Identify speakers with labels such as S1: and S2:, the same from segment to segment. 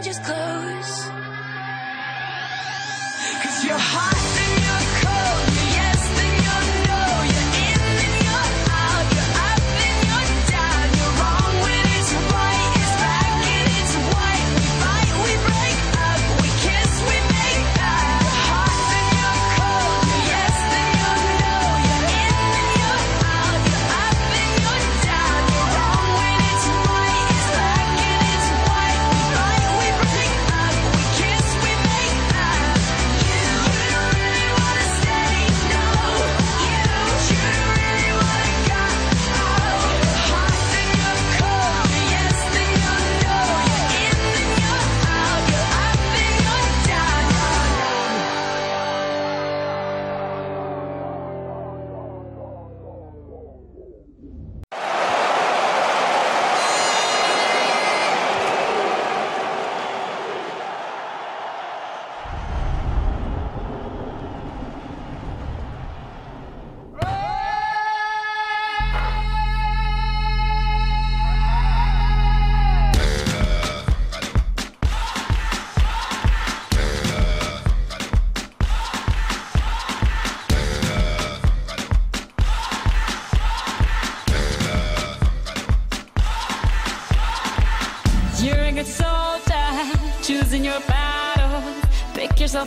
S1: just close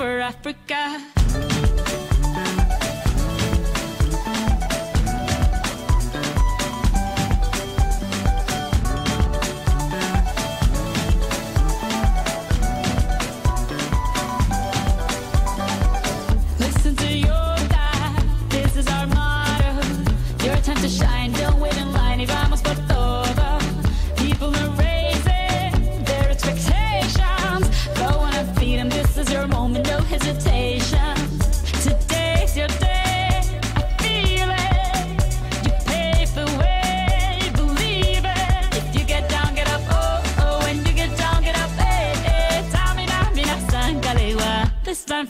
S1: for Africa.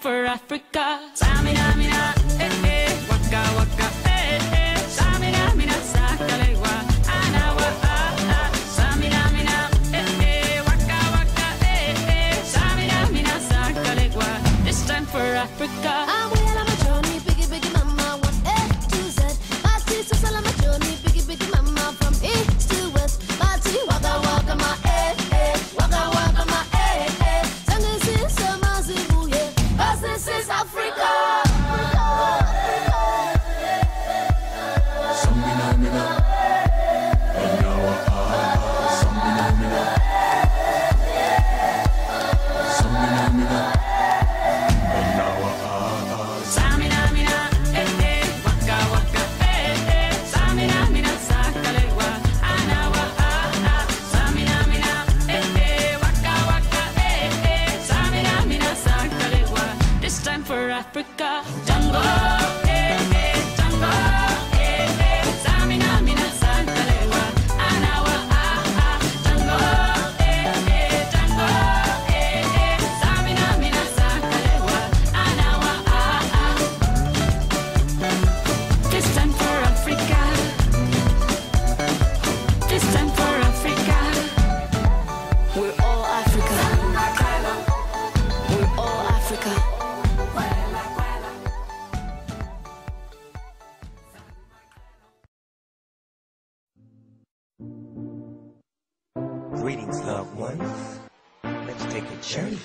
S1: for Africa.
S2: Samina, mina,
S1: eh, eh, waka, waka, eh, eh. Samina, mina, sakalewa, anawa, ah, ah. Samina, mina, eh, eh, waka, waka, eh, eh. Samina, mina, sakalewa. This time for Africa. all Africa. We're all Africa.
S3: Greetings, loved ones. Let's take a journey.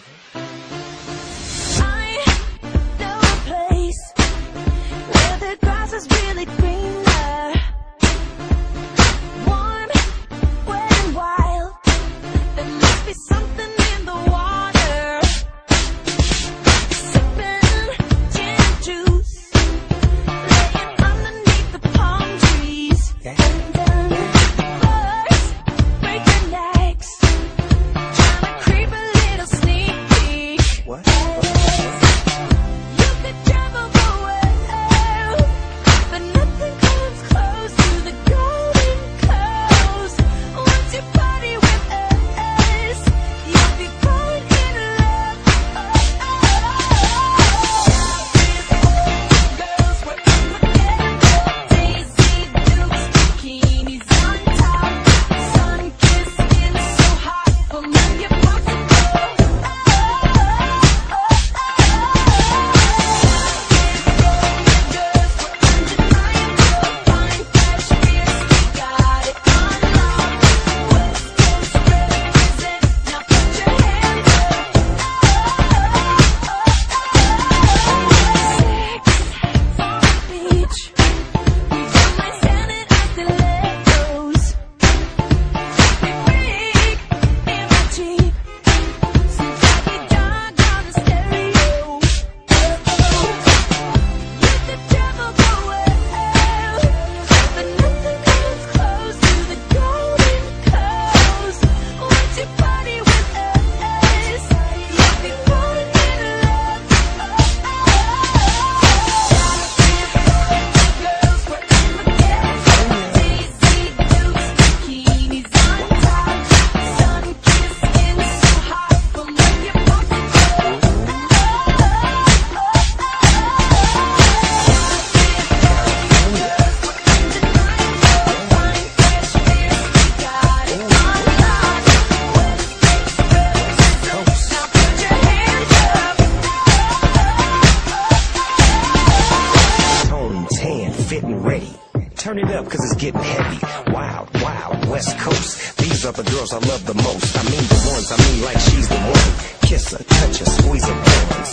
S4: Love the most. I mean the ones, I mean like she's the one. Kiss her, touch her, squeeze her bones.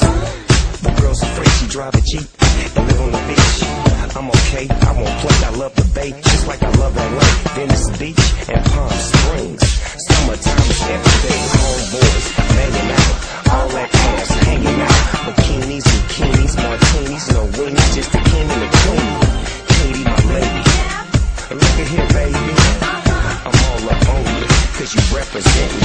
S4: The girl's afraid she drive a Jeep and live on the beach. I'm okay, I won't play, I love the bay, just like I love LA. Venice Beach and Palm Springs. Summertime is everything. Homeboys, banging out, all that ass hanging out. Bikinis, bikinis, martinis, no wings, just the king and the cause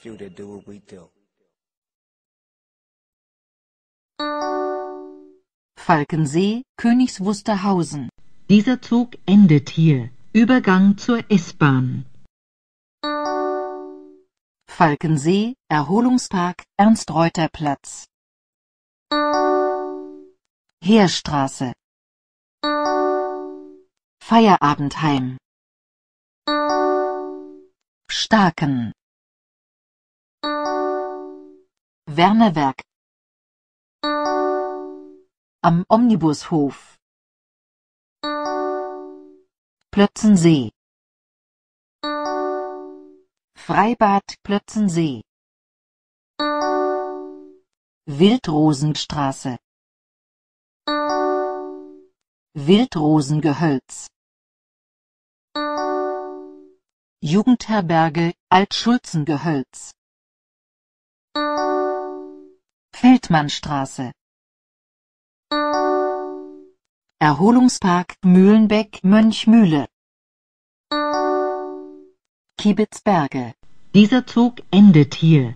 S4: few that do what we do.
S5: Falkensee, Königs Wusterhausen.
S6: Dieser Zug endet hier. Übergang zur S-Bahn.
S5: Falkensee, Erholungspark, Ernst-Reuter-Platz. Heerstraße. Feierabendheim. Starken. Wernerwerk. Am Omnibushof. Plötzensee. Freibad Plötzensee. Wildrosenstraße. Wildrosengehölz. Jugendherberge Altschulzengehölz. Feldmannstraße. Erholungspark Mühlenbeck Mönchmühle. Kiebitzberge.
S6: Dieser Zug endet hier.